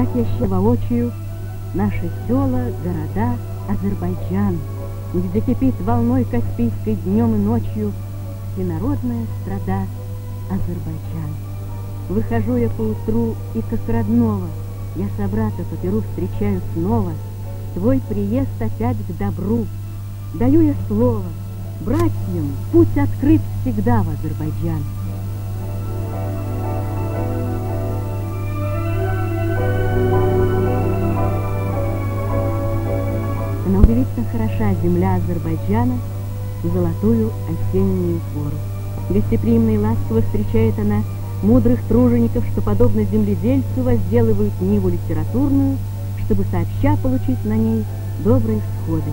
как я ще воочию наши села, города, Азербайджан, где кипит волной Каспийской днем и ночью всенародная страда Азербайджан. Выхожу я по утру и как родного, я собрата по перу встречаю снова, Твой приезд опять к добру. Даю я слово, братьям путь открыт всегда в Азербайджан. Она удивительно хороша, земля Азербайджана, золотую осеннюю пору. Гостеприимно и ласково встречает она мудрых тружеников, что, подобно земледельцу, возделывают ниву литературную, чтобы сообща получить на ней добрые всходы.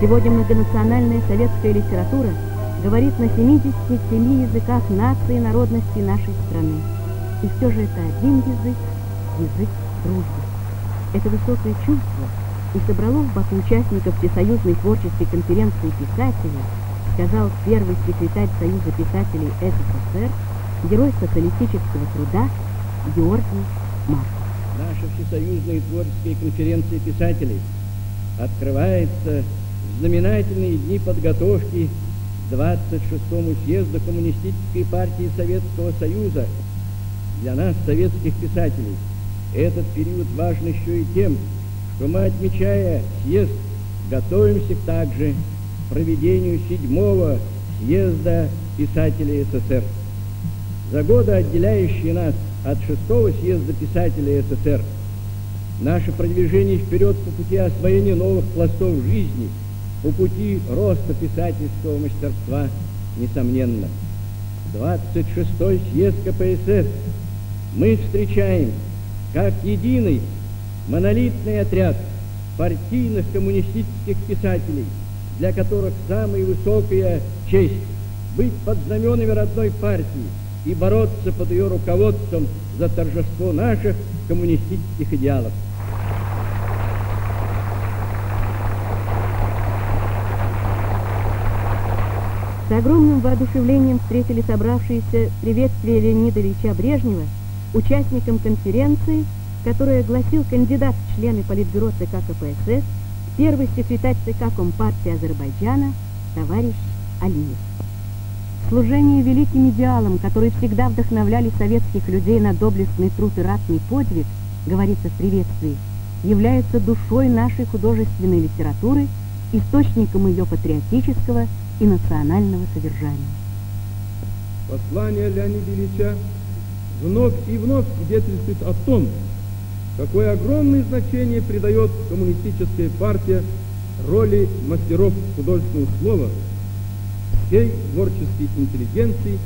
Сегодня многонациональная советская литература говорит на 77 языках нации и народностей нашей страны. И все же это один язык, язык дружбы. Это высокое чувство и собрало в Баку участников Всесоюзной творческой конференции писателей, сказал первый секретарь Союза писателей СССР, герой социалистического труда Георгий Марк. Наша Всесоюзная творческая конференция писателей открывается в знаменательные дни подготовки к 26-му съезду Коммунистической партии Советского Союза. Для нас, советских писателей, этот период важен еще и тем, что мы, отмечая съезд, готовимся также к проведению седьмого съезда писателей СССР. За годы, отделяющие нас от шестого съезда писателей СССР, наше продвижение вперед по пути освоения новых пластов жизни, по пути роста писательского мастерства, несомненно. 26-й съезд КПСС мы встречаем как единый монолитный отряд партийных коммунистических писателей, для которых самая высокая честь быть под знаменами родной партии и бороться под ее руководством за торжество наших коммунистических идеалов. С огромным воодушевлением встретили собравшиеся приветствие Леонида Ильича Брежнева участникам конференции, которая гласил кандидат в члены Политбюро ЦК КПСС, первый секретарь ЦК Компартии Азербайджана, товарищ Алиев. Служение великим идеалам, которые всегда вдохновляли советских людей на доблестный труд и ратный подвиг, говорится в приветствии, является душой нашей художественной литературы, источником ее патриотического и национального содержания. Послание Леонида Ильича вновь и вновь свидетельствует о том, какое огромное значение придает коммунистическая партия роли мастеров художественного слова всей творческой интеллигенции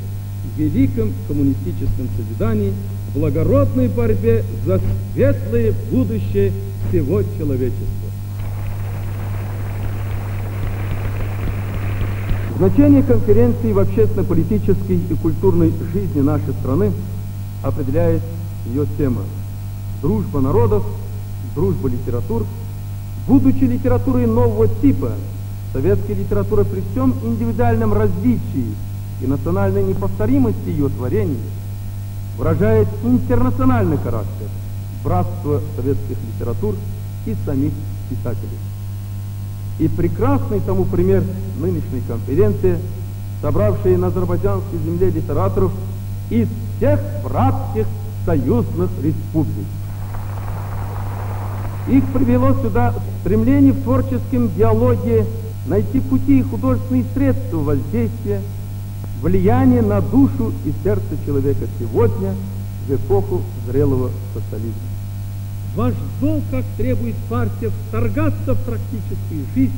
в великом коммунистическом созидании, благородной борьбе за светлое будущее всего человечества. Значение конференции в общественно-политической и культурной жизни нашей страны определяет ее тема «Дружба народов, дружба литератур». Будучи литературой нового типа, советская литература при всем индивидуальном развитии и национальной неповторимости ее творений выражает интернациональный характер братства советских литератур и самих писателей. И прекрасный тому пример нынешней конференции, собравшей на азербайджанской земле литераторов из всех братских союзных республик. Их привело сюда стремление в творческом диалоге найти пути и художественные средства воздействия, влияние на душу и сердце человека сегодня, в эпоху зрелого социализма. Ваш долг, как требует партия, вторгаться в практическую жизнь,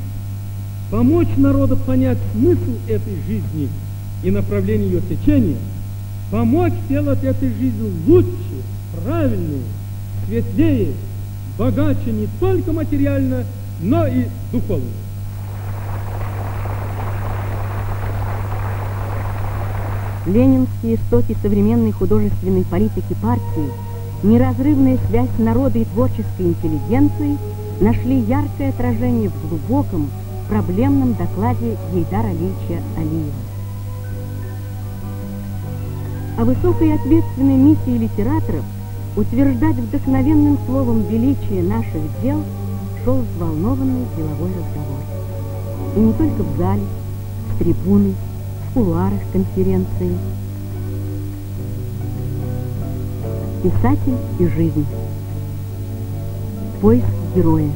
помочь народу понять смысл этой жизни и направление ее течения, помочь сделать эту жизнь лучше, правильнее, светлее, богаче не только материально, но и духовно. Ленинские истоки современной художественной политики партии – неразрывная связь народа и творческой интеллигенции нашли яркое отражение в глубоком, проблемном докладе Ейдара Ильича Алиева. О высокой и ответственной миссии литераторов утверждать вдохновенным словом величие наших дел шел взволнованный деловой разговор. И не только в зале, с трибуны, в кулуарах конференции. Писатель и жизнь. Поиск героя.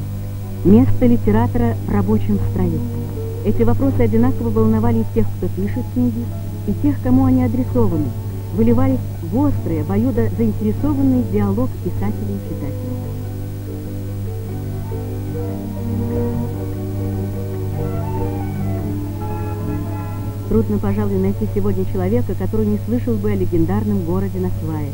Место литератора в рабочем строю. Эти вопросы одинаково волновали тех, кто пишет книги, и тех, кому они адресованы, выливались в острый, обоюдо заинтересованный диалог писателя и читателя. Трудно, пожалуй, найти сегодня человека, который не слышал бы о легендарном городе на свае.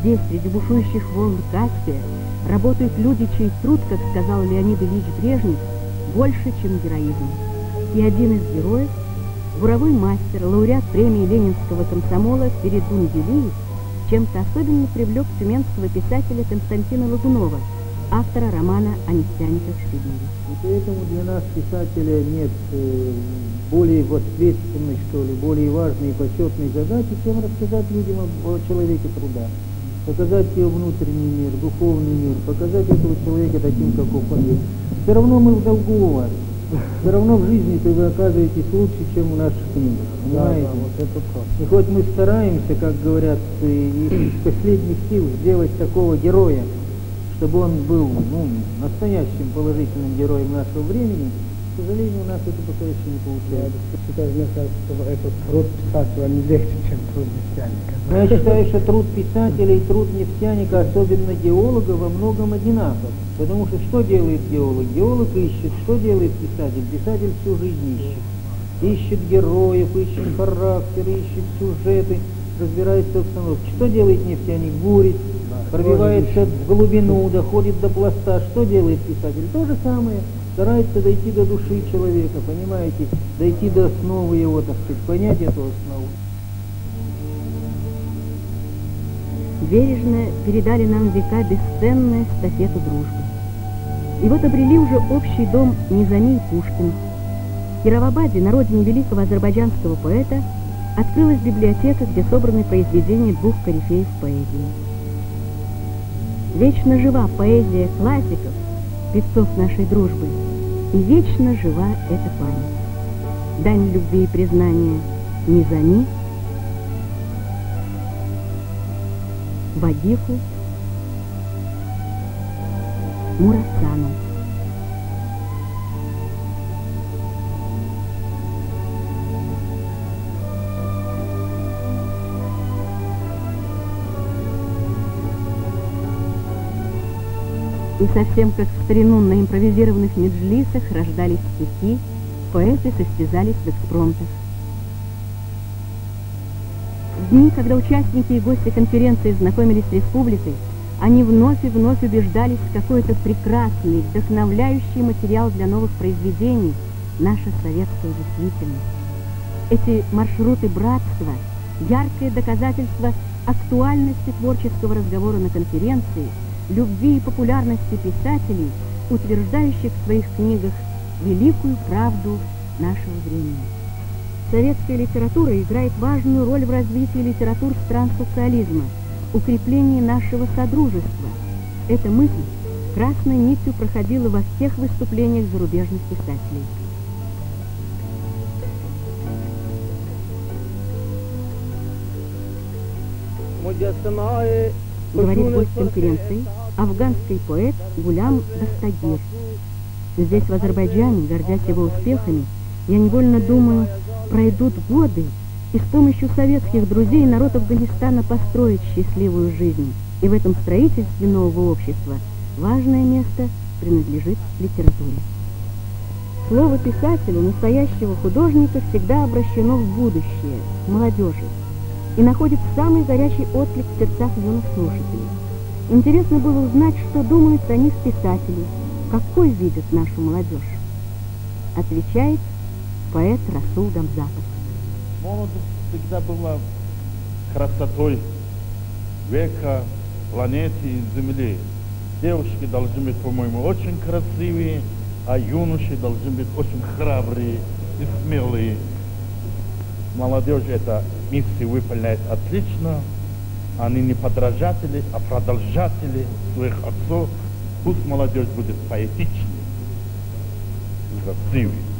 Здесь, среди бушующих волн Каспия, работают люди, чей труд, как сказал Леонид Ильич Брежнев, больше, чем героизм. И один из героев, буровой мастер, лауреат премии Ленинского комсомола Спиридун Белиев, чем-то особенно привлек тюменского писателя Константина Лагунова, автора романа о нефтяниках Сибири. И поэтому для нас, писателя, нет э, более ответственной, что ли, более важной и почетной задачи, чем рассказать людям о, о человеке труда показать его внутренний мир, духовный мир, показать этого человека таким, каков он есть. Все равно мы в долгу у вас. Все равно в жизни-то вы оказываетесь лучше, чем в наших книгах. Понимаете? Да, да, вот это И хоть мы стараемся, как говорят, из последних сил сделать такого героя, чтобы он был ну, настоящим положительным героем нашего времени, к сожалению, у нас это пока еще не получается. Я, мне кажется, что этот труд писателя не легче, чем труд нефтяника. Но я считаю, что труд писателя и труд нефтяника, особенно геолога, во многом одинаков. Потому что что делает геолог? Геолог ищет. Что делает писатель? Писатель всю жизнь ищет. Ищет героев, ищет характер, ищет сюжеты, разбирается в обстановке. Что делает нефтяник? Бурит, пробивается в глубину, доходит до пласта. Что делает писатель? То же самое старается дойти до души человека, понимаете, дойти до основы его, так сказать, понять эту основу. Бережно передали нам века бесценную эстафету дружбы. И вот обрели уже общий дом Низами и Пушкин. В Кировабаде, на родине великого азербайджанского поэта, открылась библиотека, где собраны произведения двух корифеев поэзии. Вечно жива поэзия классиков, певцов нашей дружбы, и вечно жива эта память. Дань любви и признания Низами, Вадиху, Мурасану. И совсем как в старину на импровизированных меджлисах рождались стихи, поэты состязались в экспромтах. В дни, когда участники и гости конференции знакомились с республикой, они вновь и вновь убеждались, какой это прекрасный, вдохновляющий материал для новых произведений, наша советская действительность. Эти маршруты братства, яркое доказательство актуальности творческого разговора на конференции – любви и популярности писателей, утверждающих в своих книгах великую правду нашего времени. Советская литература играет важную роль в развитии литератур стран социализма, укреплении нашего содружества. Эта мысль красной нитью проходила во всех выступлениях зарубежных писателей. Говорит гость конференции афганский поэт Гулям Дастагир. Здесь, в Азербайджане, гордясь его успехами, я невольно думаю, пройдут годы, и с помощью советских друзей народ Афганистана построит счастливую жизнь. И в этом строительстве нового общества важное место принадлежит литературе. Слово писателя, настоящего художника, всегда обращено в будущее, к молодежи, и находит самый горячий отклик в сердцах юных слушателей. Интересно было узнать, что думают о них писатели, какой видят нашу молодежь. Отвечает поэт Расул Гамзатов. Молодость всегда была красотой века, планеты и Земли. Девушки должны быть, по-моему, очень красивые, а юноши должны быть очень храбрые и смелые. молодежь эта миссию выполняет отлично. Они не подражатели, а продолжатели своих отцов. Пусть молодежь будет поэтичней, красивей.